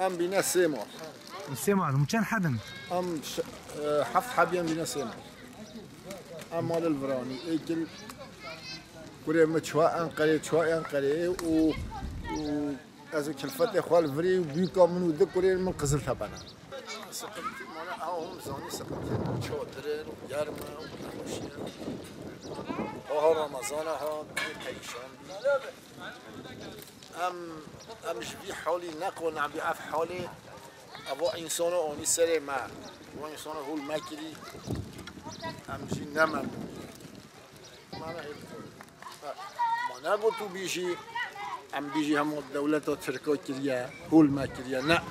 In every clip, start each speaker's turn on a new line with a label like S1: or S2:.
S1: أم بينا سي مال
S2: سه مال مو چند حدن.
S1: أم ش... آه، حفت حبيان بينا سي مال أم مال الفراني اكل كوري متشوا أنقري تشوا أنقري و و از كلفت إخوال فري وبيكا منو ذكري من قزل تبنا سقمتي مانا هم زاني ونمشي ها رمضان ها پریشان ام ام جبی حالی نقو نبی اف حالی. اوا انسان آنی سر ما. و انسان هول مکری ام جی نمم. ما نبو تو بیشی. ام بیشی هم دولت ترکا کریه هول مکریه نه.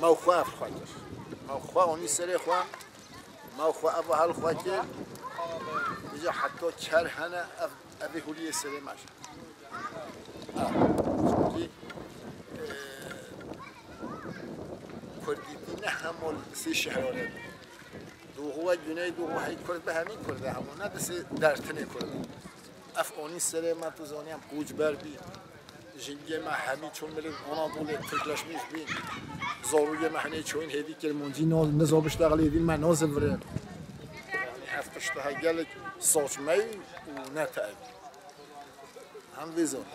S1: ما خواف خواهد ما خواه آنی سر خواه. ما خواه اوا حال خواه الزوجة حتى كرهنا أبيه لي السلام عشان کردی نه همون سی شهر دو هوا جنای دو هوا هی کرد به همین کرده همون نه دست درت اف افغانی سره من تو زانی هم قوج بر بی. جنگی من همین چون ملی اونا دوله تکلش میش بین. زاروی مهنه چون هیدی که منجی نزابش دقلی هیدی من نازم ورم افتشتها قالك صوت مي ونتعب هم ذي زون